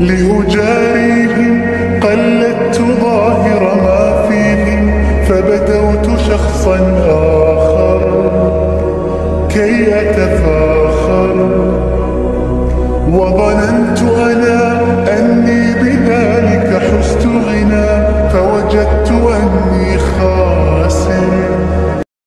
لأجاريهم قلدت ظاهر ما فيهم فبدوت شخصا آخر كي أتفاخر. وظننت أنا أني بذلك حست غنى فوجدت